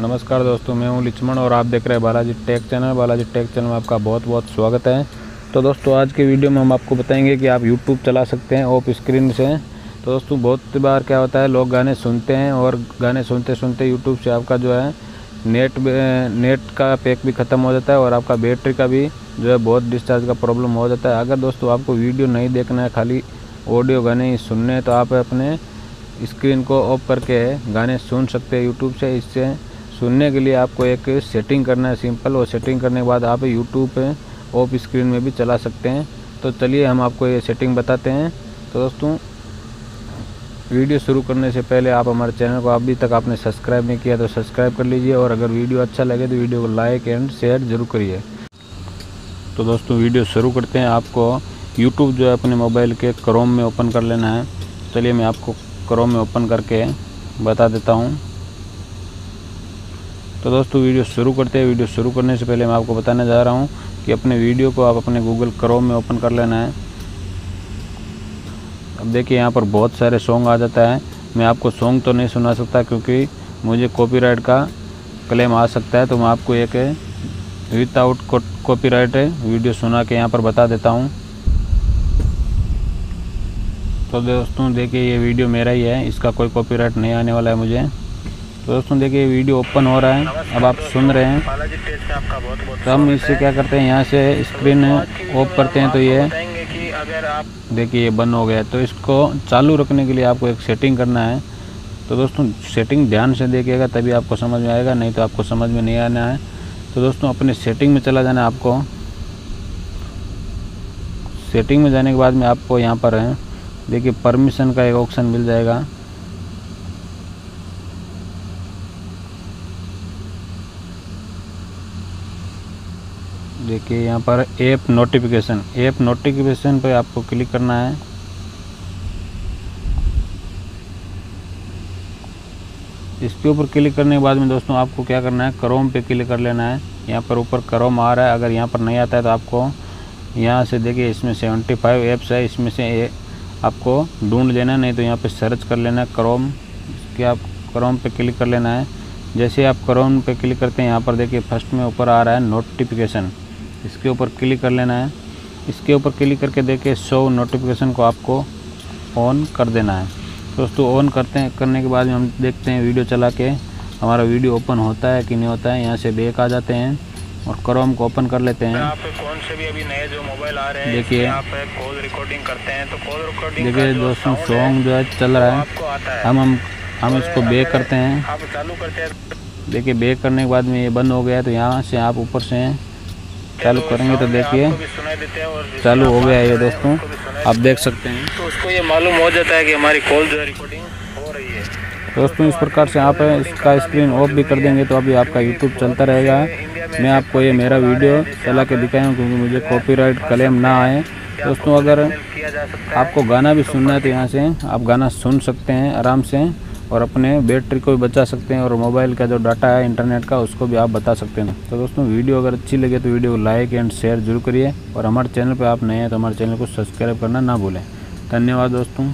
नमस्कार दोस्तों, मैं हूँ लिचमन और आप देख रहे हैं Balaji tech channel. Balaji tech channel में आपका बहुत बहुत स्वागत है। तो दोस्तों, आज के वीडियो में हम आपको बताएँगे कि आप यूट्यूब चला सकते हैं ऑफ़ स्क्रीन से। तो दोस्तों, बहुत बार क्या होता है, लोग गाने सुनते हैं और गाने सुनते सुनते यूट्यूब से आपका जो है, नेट नेट का पैक भी ख़त्म हो जाता है और आपका बैटरी का भी जो है बहुत डिस्चार्ज का प्रॉब्लम हो जाता है। अगर दोस्तों, आपको वीडियो नहीं देखना है, खाली ऑडियो गाने ही सुनने तो आप अपने स्क्रीन को ऑफ़ करके गाने सुन सकते हैं यूट्यूब से। इससे सुनने के लिए आपको एक सेटिंग करना है सिंपल और सेटिंग करने के बाद आप यूट्यूब ऑफ़ स्क्रीन में भी चला सकते हैं। तो चलिए हम आपको ये सेटिंग बताते हैं। तो दोस्तों वीडियो शुरू करने से पहले आप हमारे चैनल को अभी तक आपने सब्सक्राइब नहीं किया तो सब्सक्राइब कर लीजिए, और अगर वीडियो अच्छा लगे तो वीडियो को लाइक एंड शेयर ज़रूर करिए। तो दोस्तों वीडियो शुरू करते हैं। आपको यूट्यूब जो है अपने मोबाइल के क्रोम में ओपन कर लेना है। चलिए मैं आपको क्रोम में ओपन करके बता देता हूँ। तो दोस्तों, वीडियो शुरू करते हैं। वीडियो शुरू करने से पहले मैं आपको बताने जा रहा हूँ कि अपने वीडियो को आप अपने गूगल क्रोम में ओपन कर लेना है। अब देखिए, यहाँ पर बहुत सारे सॉन्ग आ जाता है। मैं आपको सॉन्ग तो नहीं सुना सकता क्योंकि मुझे कॉपीराइट का क्लेम आ सकता है तो मैं आपको एक विदाउट कॉपीराइट वीडियो सुना के यहाँ पर बता देता हूँ। तो दोस्तों, देखिए, ये वीडियो मेरा ही है। इसका कोई कॉपीराइट नहीं आने वाला है मुझे। तो दोस्तों, देखिए वीडियो ओपन हो रहा है। अब आप सुन रहे हैं। तो हम इससे क्या करते हैं, यहाँ से स्क्रीन ऑफ़ करते हैं तो ये। देखिए, ये बंद हो गया। तो इसको चालू रखने के लिए आपको एक सेटिंग करना है। तो दोस्तों, सेटिंग ध्यान से देखिएगा, तभी आपको समझ में आएगा, नहीं तो आपको समझ में नहीं आना है। तो दोस्तों, अपने सेटिंग में चला जाना है आपको। सेटिंग में जाने के बाद में आपको यहाँ पर है देखिए, परमिशन का एक ऑप्शन मिल जाएगा। देखिए, यहाँ पर ऐप नोटिफिकेशन ऐप नोटिफिकेशन पर आपको क्लिक करना है। इसके ऊपर क्लिक करने के बाद में दोस्तों, आपको क्या करना है? क्रोम पे क्लिक कर लेना है। यहाँ पर ऊपर क्रोम आ रहा है। अगर यहाँ पर नहीं आता है तो आपको यहाँ से देखिए, इसमें 75 ऐप्स है। इसमें से आपको ढूंढ लेना है, नहीं तो यहाँ पे सर्च कर लेना है क्रोम इसके आप क्रोम पे क्लिक कर लेना है। जैसे आप क्रोम पे क्लिक करते हैं, यहाँ पर देखिए फ़र्स्ट में ऊपर आ रहा है नोटिफिकेशन इसके ऊपर क्लिक कर लेना है। इसके ऊपर क्लिक करके देखिए शो नोटिफिकेशन को आपको ऑन कर देना है। दोस्तों ऑन करते हैं करने के बाद में हम देखते हैं वीडियो चला के हमारा वीडियो ओपन होता है कि नहीं होता है। यहाँ से बैक आ जाते हैं और क्रोम को ओपन कर लेते हैं। कौन से भी अभी नए जो मोबाइल आ रहे हैं देखिए। कॉल रिकॉर्डिंग करते हैं। तो कॉल रिकॉर्डिंग देखिए दोस्तों सॉन्ग जो है चल रहा है। आपको आता है। हम हम हम इसको बेक करते हैं। आप चालू करते हैं देखिए बेक करने के बाद में ये बंद हो गया है तो यहाँ से आप ऊपर से चालू करेंगे तो देखिए। चालू हो गया है ये दोस्तों। आप देख सकते हैं। तो उसको ये मालूम हो जाता है कि हमारी कॉल जो है रिकॉर्डिंग हो रही है। दोस्तों इस प्रकार से आप इसका स्क्रीन ऑफ़ भी कर देंगे तो अभी आपका यूट्यूब चलता रहेगा। मैं आपको ये मेरा वीडियो चला के दिखाया हूँ क्योंकि मुझे कॉपीराइट क्लेम ना आए। दोस्तों अगर आपको गाना भी सुनना है तो यहाँ से आप गाना सुन सकते हैं आराम से। और अपने बैटरी को भी बचा सकते हैं और मोबाइल का जो डाटा है, इंटरनेट का, उसको भी आप बता सकते हैं। तो दोस्तों, वीडियो अगर अच्छी लगे तो वीडियो को लाइक एंड शेयर ज़रूर करिए और हमारे चैनल पर आप नए हैं तो हमारे चैनल को सब्सक्राइब करना ना भूलें। धन्यवाद दोस्तों।